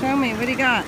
Show me, what do you got?